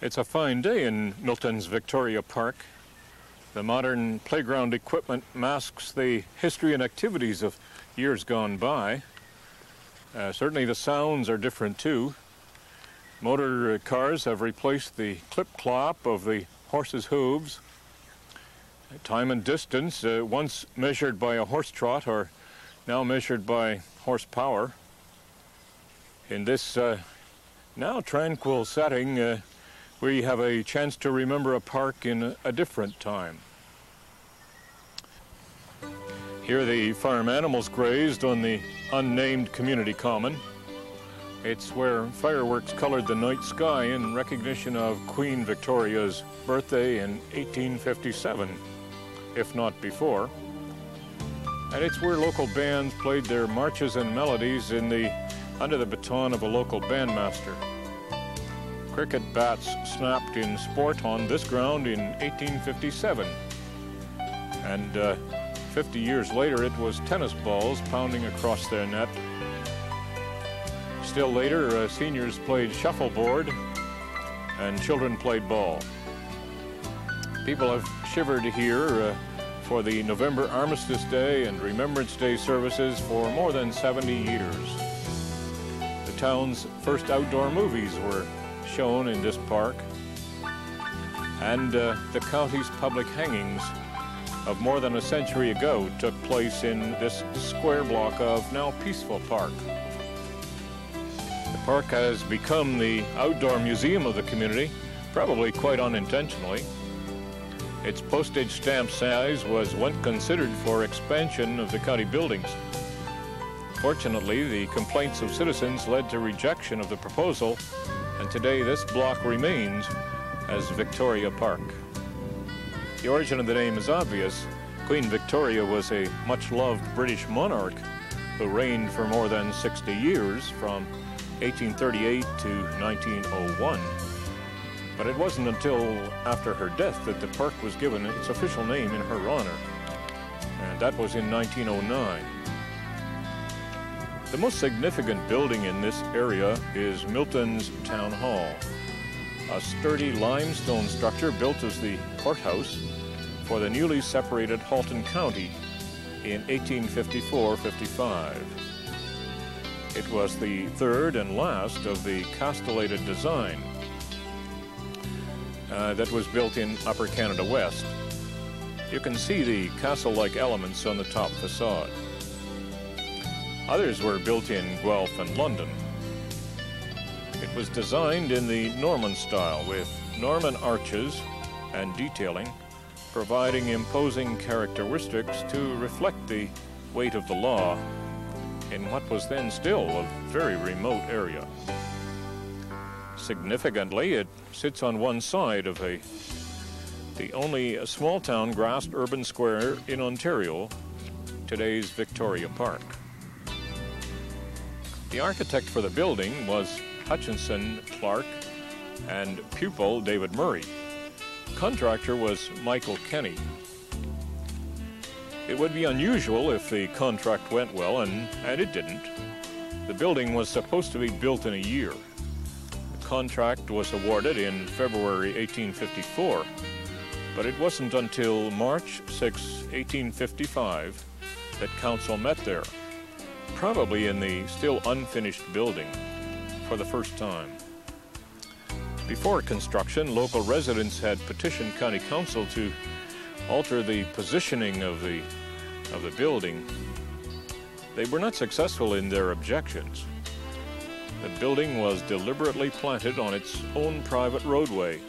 It's a fine day in Milton's Victoria Park. The modern playground equipment masks the history and activities of years gone by. Uh, certainly the sounds are different too. Motor cars have replaced the clip-clop of the horse's hooves. Time and distance, uh, once measured by a horse trot, are now measured by horsepower. In this uh, now tranquil setting, uh, we have a chance to remember a park in a, different time. Here the farm animals grazed on the unnamed community common. It's where fireworks colored the night sky in recognition of Queen Victoria's birthday in 1857, if not before. And it's where local bands played their marches and melodies in the under the baton of a local bandmaster. Cricket bats snapped in sport on this ground in 1857. And uh, 50 years later, it was tennis balls pounding across their net. Still later, uh, seniors played shuffleboard and children played ball. People have shivered here uh, for the November Armistice Day and Remembrance Day services for more than 70 years. The town's first outdoor movies were shown in this park, and uh, the county's public hangings of more than a century ago took place in this square block of now peaceful park. The park has become the outdoor museum of the community, probably quite unintentionally. Its postage stamp size was once considered for expansion of the county buildings. Fortunately, the complaints of citizens led to rejection of the proposal, and today this block remains as Victoria Park. The origin of the name is obvious. Queen Victoria was a much-loved British monarch who reigned for more than 60 years from 1838 to 1901. But it wasn't until after her death that the park was given its official name in her honor, and that was in 1909. The most significant building in this area is Milton's Town Hall, a sturdy limestone structure built as the courthouse for the newly separated Halton County in 1854-55. It was the third and last of the castellated design uh, that was built in Upper Canada West. You can see the castle-like elements on the top facade. Others were built in Guelph and London. It was designed in the Norman style with Norman arches and detailing providing imposing characteristics to reflect the weight of the law in what was then still a very remote area. Significantly, it sits on one side of a the only small town grassed urban square in Ontario, today's Victoria Park. The architect for the building was Hutchinson Clark and pupil David Murray contractor was Michael Kenny. It would be unusual if the contract went well, and, and it didn't. The building was supposed to be built in a year. The contract was awarded in February 1854, but it wasn't until March 6, 1855, that council met there, probably in the still unfinished building, for the first time. Before construction, local residents had petitioned County Council to alter the positioning of the, of the building. They were not successful in their objections. The building was deliberately planted on its own private roadway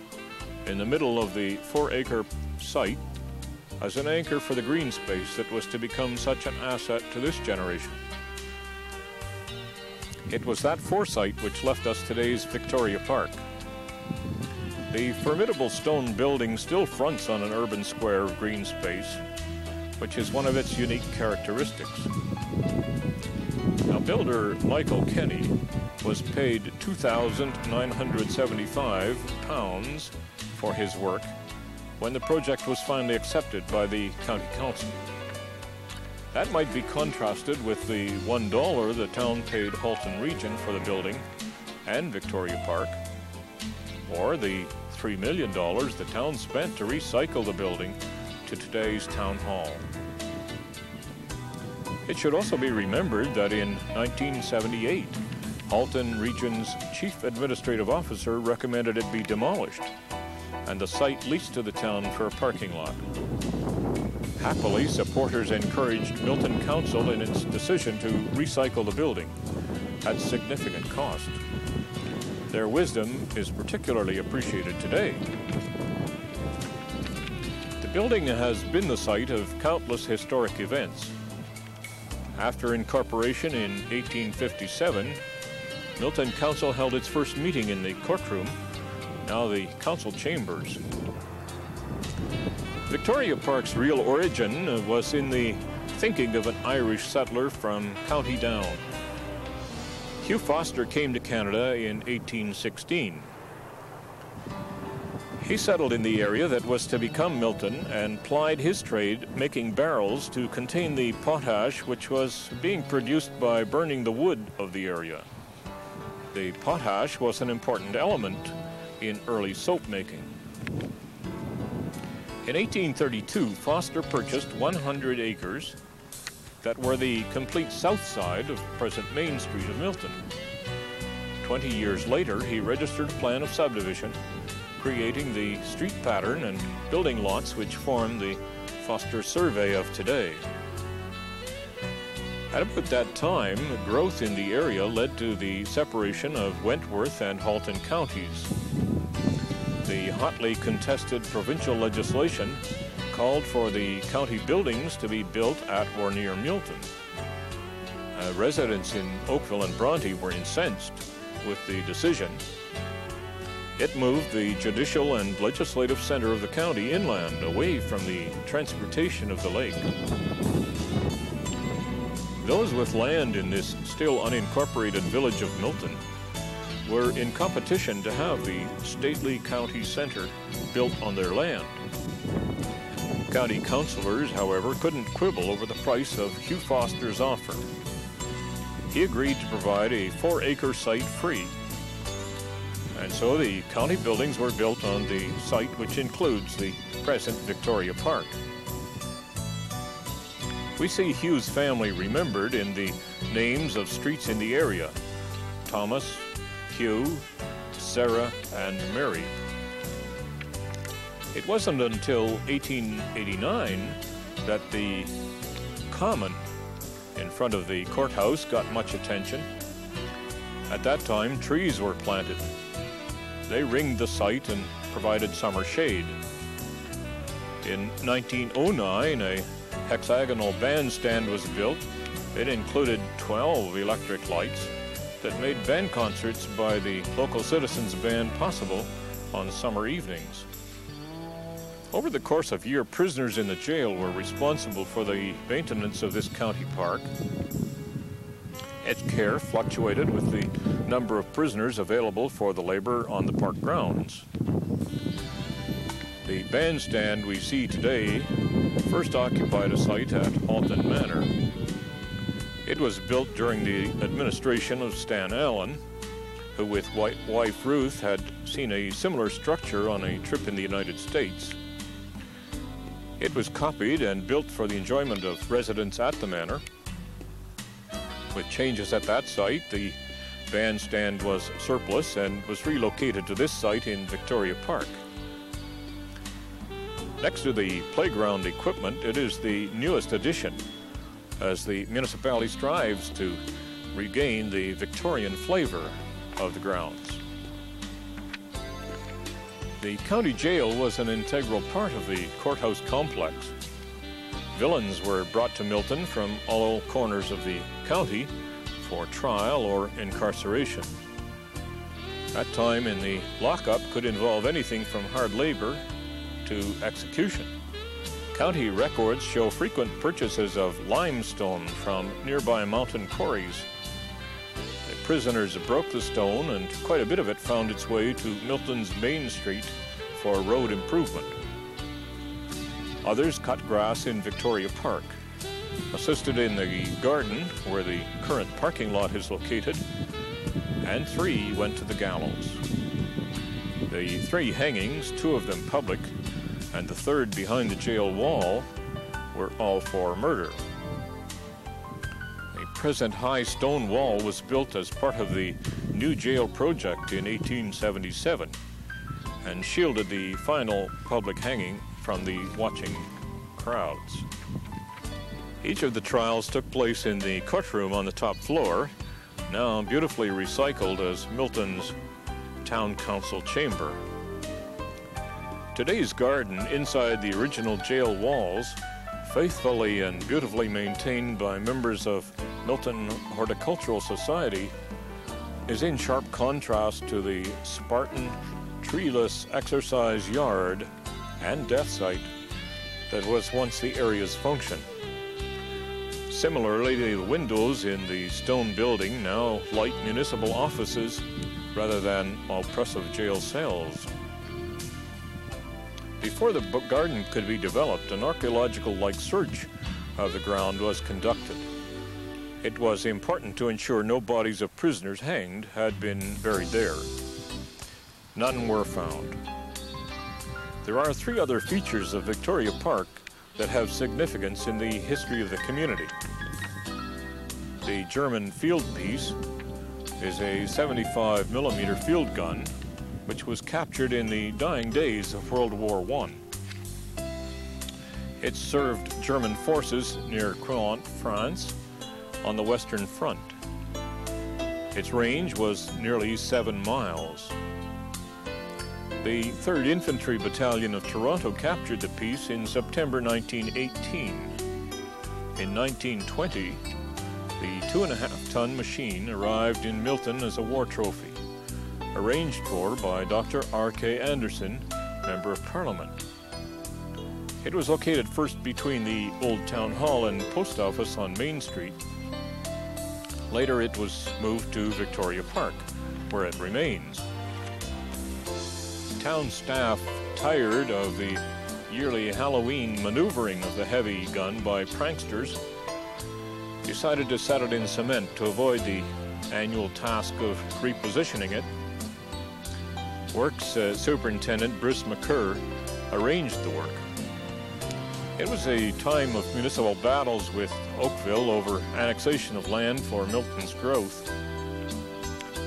in the middle of the four-acre site as an anchor for the green space that was to become such an asset to this generation. It was that foresight which left us today's Victoria Park. The formidable stone building still fronts on an urban square of green space, which is one of its unique characteristics. Now, builder Michael Kenny was paid £2,975 for his work when the project was finally accepted by the County Council. That might be contrasted with the $1 the town paid Halton Region for the building and Victoria Park or the $3 million the town spent to recycle the building to today's town hall. It should also be remembered that in 1978, Halton Region's chief administrative officer recommended it be demolished and the site leased to the town for a parking lot. Happily, supporters encouraged Milton Council in its decision to recycle the building at significant cost. Their wisdom is particularly appreciated today. The building has been the site of countless historic events. After incorporation in 1857, Milton Council held its first meeting in the courtroom, now the council chambers. Victoria Park's real origin was in the thinking of an Irish settler from County Down. Hugh Foster came to Canada in 1816. He settled in the area that was to become Milton and plied his trade making barrels to contain the potash which was being produced by burning the wood of the area. The potash was an important element in early soap making. In 1832, Foster purchased 100 acres that were the complete south side of present Main Street of Milton. Twenty years later, he registered a plan of subdivision creating the street pattern and building lots which form the Foster survey of today. At about that time, growth in the area led to the separation of Wentworth and Halton counties. Hotly contested provincial legislation called for the county buildings to be built at or near Milton. Uh, residents in Oakville and Bronte were incensed with the decision it moved the judicial and legislative center of the county inland, away from the transportation of the lake. Those with land in this still unincorporated village of Milton were in competition to have the stately county center built on their land. County councilors, however, couldn't quibble over the price of Hugh Foster's offer. He agreed to provide a four acre site free and so the county buildings were built on the site which includes the present Victoria Park. We see Hugh's family remembered in the names of streets in the area Thomas, Hugh, Sarah, and Mary. It wasn't until 1889 that the common in front of the courthouse got much attention. At that time, trees were planted they ringed the site and provided summer shade. In 1909, a hexagonal bandstand was built. It included 12 electric lights that made band concerts by the local citizens band possible on summer evenings. Over the course of year, prisoners in the jail were responsible for the maintenance of this county park. Its care fluctuated with the number of prisoners available for the labor on the park grounds. The bandstand we see today first occupied a site at Halton Manor. It was built during the administration of Stan Allen, who with wife Ruth had seen a similar structure on a trip in the United States. It was copied and built for the enjoyment of residents at the manor with changes at that site, the bandstand was surplus and was relocated to this site in Victoria Park. Next to the playground equipment, it is the newest addition as the municipality strives to regain the Victorian flavor of the grounds. The county jail was an integral part of the courthouse complex Villains were brought to Milton from all corners of the county for trial or incarceration. That time in the lockup could involve anything from hard labor to execution. County records show frequent purchases of limestone from nearby mountain quarries. The prisoners broke the stone, and quite a bit of it found its way to Milton's Main Street for road improvement. Others cut grass in Victoria Park, assisted in the garden where the current parking lot is located, and three went to the gallows. The three hangings, two of them public, and the third behind the jail wall, were all for murder. A present high stone wall was built as part of the new jail project in 1877 and shielded the final public hanging from the watching crowds. Each of the trials took place in the courtroom on the top floor, now beautifully recycled as Milton's town council chamber. Today's garden inside the original jail walls, faithfully and beautifully maintained by members of Milton Horticultural Society, is in sharp contrast to the Spartan, treeless exercise yard and death site that was once the area's function. Similarly, the windows in the stone building now light municipal offices rather than oppressive jail cells. Before the garden could be developed, an archaeological-like search of the ground was conducted. It was important to ensure no bodies of prisoners hanged had been buried there. None were found. There are three other features of Victoria Park that have significance in the history of the community. The German field piece is a 75 millimeter field gun which was captured in the dying days of World War I. It served German forces near Queant, France, on the Western Front. Its range was nearly seven miles. The 3rd Infantry Battalion of Toronto captured the piece in September 1918. In 1920, the two and a half ton machine arrived in Milton as a war trophy, arranged for by Dr. R.K. Anderson, Member of Parliament. It was located first between the Old Town Hall and Post Office on Main Street. Later it was moved to Victoria Park, where it remains. Town staff, tired of the yearly Halloween maneuvering of the heavy gun by pranksters, decided to set it in cement to avoid the annual task of repositioning it. Works uh, Superintendent Bruce McCurr arranged the work. It was a time of municipal battles with Oakville over annexation of land for Milton's growth.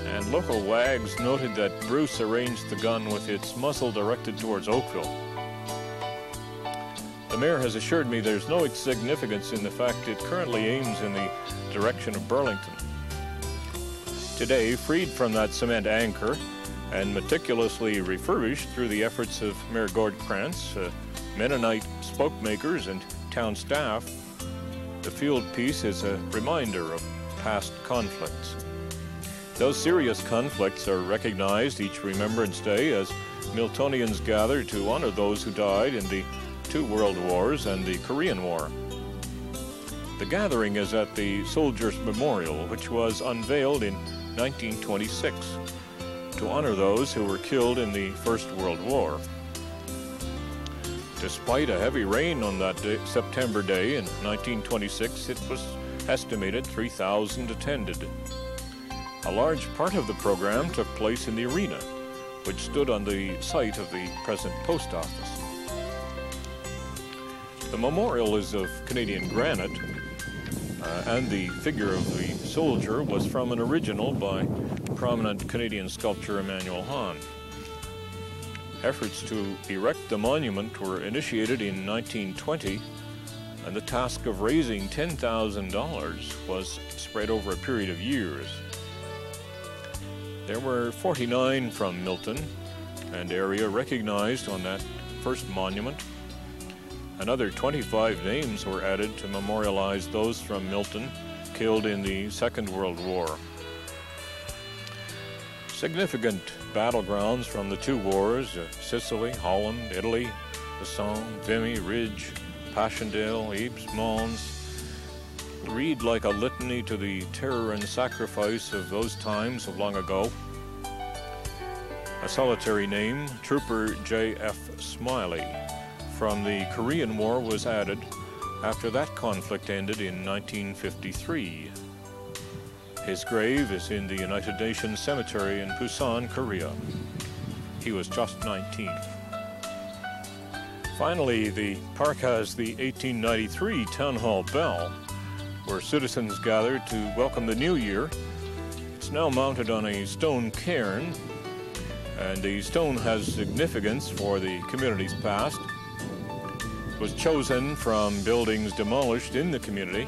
And local wags noted that Bruce arranged the gun with its muzzle directed towards Oakville. The mayor has assured me there's no significance in the fact it currently aims in the direction of Burlington. Today, freed from that cement anchor and meticulously refurbished through the efforts of Mayor Gord Krantz, uh, Mennonite spokemakers and town staff, the field piece is a reminder of past conflicts. Those serious conflicts are recognized each Remembrance Day as Miltonians gather to honor those who died in the two world wars and the Korean War. The gathering is at the Soldiers Memorial, which was unveiled in 1926 to honor those who were killed in the First World War. Despite a heavy rain on that day, September day in 1926, it was estimated 3,000 attended. A large part of the program took place in the arena, which stood on the site of the present post office. The memorial is of Canadian granite, uh, and the figure of the soldier was from an original by prominent Canadian sculptor Emanuel Hahn. Efforts to erect the monument were initiated in 1920, and the task of raising $10,000 was spread over a period of years. There were 49 from Milton and area recognized on that first monument. Another 25 names were added to memorialize those from Milton killed in the Second World War. Significant battlegrounds from the two wars uh, Sicily, Holland, Italy, the Somme, Vimy, Ridge, Passchendaele, Ypres, Mons read like a litany to the terror and sacrifice of those times of long ago. A solitary name, Trooper J.F. Smiley, from the Korean War was added after that conflict ended in 1953. His grave is in the United Nations Cemetery in Busan, Korea. he was just 19. Finally, the park has the 1893 Town Hall Bell, where citizens gather to welcome the new year. It's now mounted on a stone cairn, and the stone has significance for the community's past. Was chosen from buildings demolished in the community,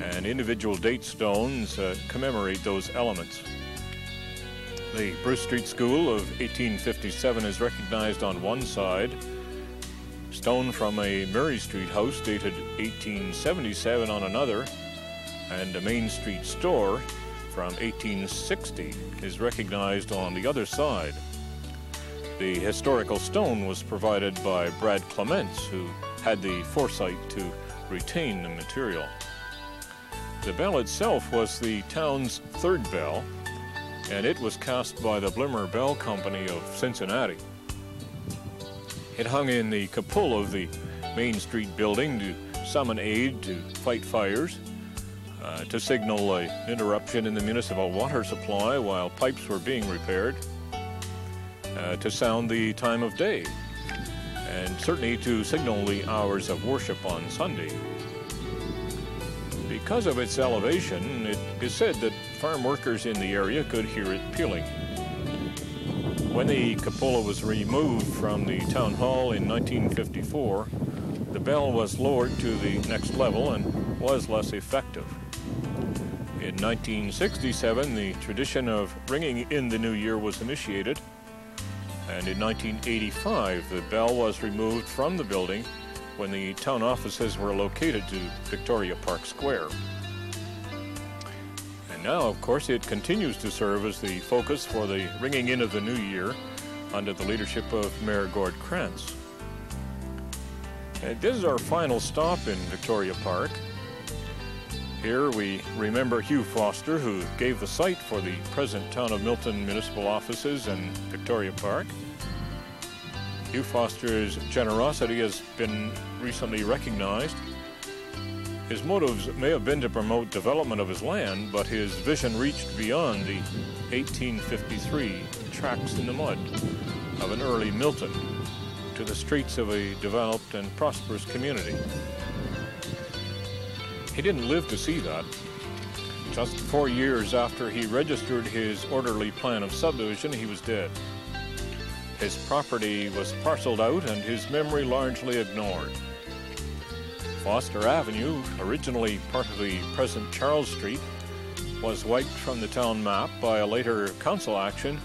and individual date stones uh, commemorate those elements. The Bruce Street School of 1857 is recognized on one side, stone from a Murray Street house dated 1877 on another, and a Main Street store from 1860 is recognized on the other side. The historical stone was provided by Brad Clements, who had the foresight to retain the material. The bell itself was the town's third bell, and it was cast by the Blymyer Bell Company of Cincinnati. It hung in the cupola of the Main Street building to summon aid to fight fires, uh, to signal an interruption in the municipal water supply while pipes were being repaired, uh, to sound the time of day, and certainly to signal the hours of worship on Sunday. Because of its elevation, it is said that farm workers in the area could hear it pealing. When the cupola was removed from the town hall in 1954, the bell was lowered to the next level and was less effective. In 1967, the tradition of ringing in the new year was initiated, and in 1985, the bell was removed from the building when the town offices were located to Victoria Park Square. And now, of course, it continues to serve as the focus for the ringing in of the new year under the leadership of Mayor Gord Krantz. And this is our final stop in Victoria Park. Here we remember Hugh Foster, who gave the site for the present Town of Milton municipal offices in Victoria Park. Hugh Foster's generosity has been recently recognized his motives may have been to promote development of his land, but his vision reached beyond the 1853 tracks in the mud of an early Milton to the streets of a developed and prosperous community. He didn't live to see that. Just four years after he registered his orderly plan of subdivision, he was dead. His property was parceled out and his memory largely ignored. Foster Avenue, originally part of the present Charles Street, was wiped from the town map by a later council action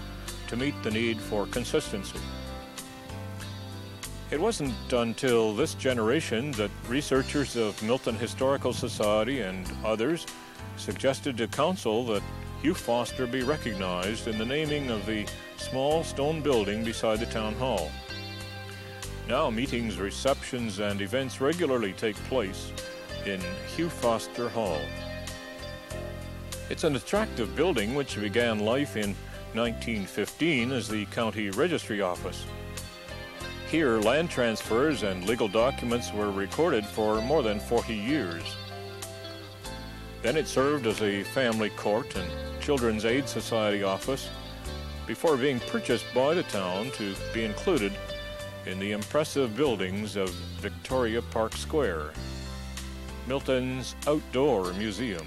to meet the need for consistency. It wasn't until this generation that researchers of Milton Historical Society and others suggested to council that Hugh Foster be recognized in the naming of the small stone building beside the town hall. Now, meetings, receptions, and events regularly take place in Hugh Foster Hall. It's an attractive building which began life in 1915 as the County Registry Office. Here, land transfers and legal documents were recorded for more than 40 years. Then it served as a family court and Children's Aid Society office before being purchased by the town to be included in the impressive buildings of Victoria Park Square, Milton's Outdoor Museum.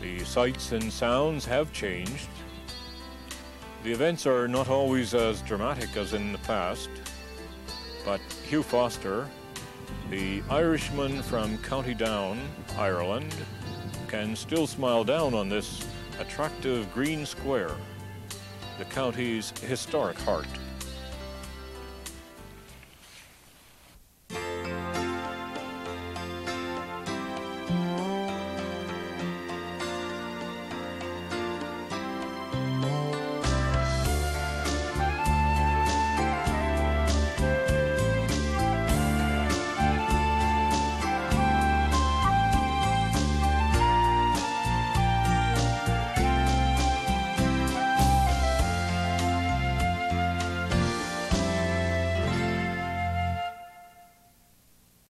The sights and sounds have changed. The events are not always as dramatic as in the past, but Hugh Foster, the Irishman from County Down, Ireland, can still smile down on this attractive green square, the county's historic heart.